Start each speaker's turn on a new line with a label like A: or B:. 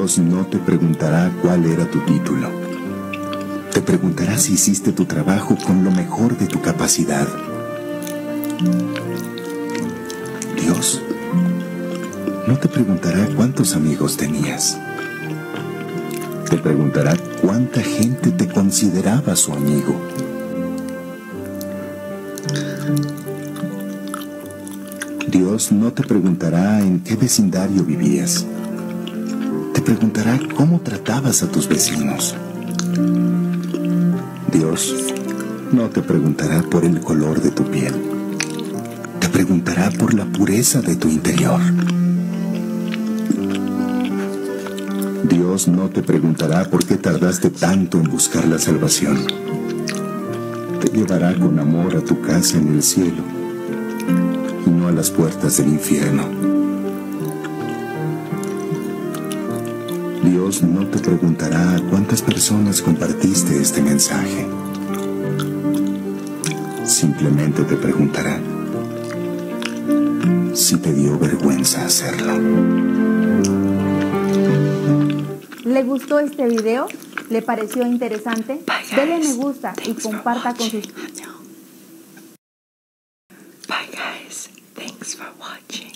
A: Dios no te preguntará cuál era tu título. Te preguntará si hiciste tu trabajo con lo mejor de tu capacidad. Dios no te preguntará cuántos amigos tenías. Te preguntará cuánta gente te consideraba su amigo. Dios no te preguntará en qué vecindario vivías. Te preguntará cómo tratabas a tus vecinos. Dios no te preguntará por el color de tu piel. Te preguntará por la pureza de tu interior. Dios no te preguntará por qué tardaste tanto en buscar la salvación. Te llevará con amor a tu casa en el cielo y no a las puertas del infierno. Dios no te preguntará a cuántas personas compartiste este mensaje. Simplemente te preguntará si te dio vergüenza hacerlo.
B: ¿Le gustó este video? ¿Le pareció interesante? Dele me gusta y comparta con sus... Bye guys, thanks for watching.